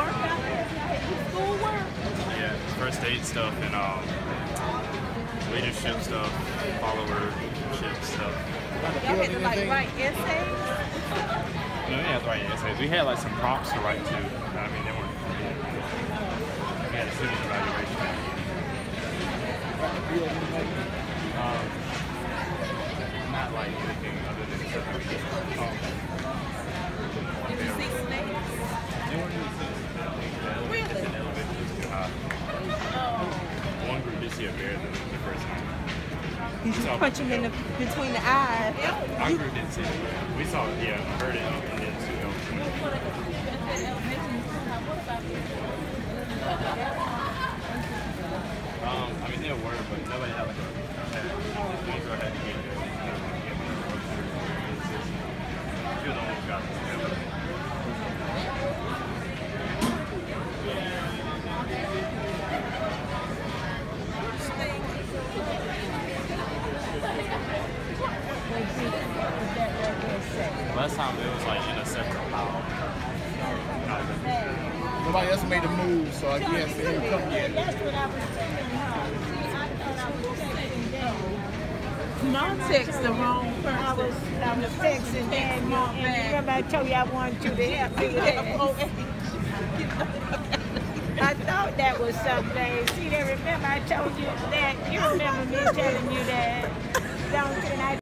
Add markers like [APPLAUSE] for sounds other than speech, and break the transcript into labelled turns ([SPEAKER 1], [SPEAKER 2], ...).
[SPEAKER 1] work out there? School work? Yeah, first aid stuff and um, leadership stuff, followership stuff.
[SPEAKER 2] Y'all had to like write essays?
[SPEAKER 1] No, we had to write essays. We had like some prompts to write too. I mean, they weren't. We had a student evaluation. Um, not like anything other than
[SPEAKER 2] stuff
[SPEAKER 1] that we did.
[SPEAKER 3] Um, you
[SPEAKER 1] So-
[SPEAKER 3] punch him in the between the eyes?
[SPEAKER 1] Our group did too. We saw it, yeah, heard it, and then elephants. Um, I mean, there were, but nobody had like a. One girl had to get there. Last time it was like in a separate pile.
[SPEAKER 4] Nobody else made a move, so I guess they didn't come yet.
[SPEAKER 5] That's what I was thinking. I thought I was texting Dan.
[SPEAKER 2] Mom text the wrong
[SPEAKER 5] I was,
[SPEAKER 2] person.
[SPEAKER 5] I was texting Dan.
[SPEAKER 2] Mom
[SPEAKER 5] and
[SPEAKER 2] back.
[SPEAKER 5] remember I told you I wanted you to help me [LAUGHS] with that. [LAUGHS] I thought that was something. See, they remember I told you that. You remember me telling you that. Don't, and I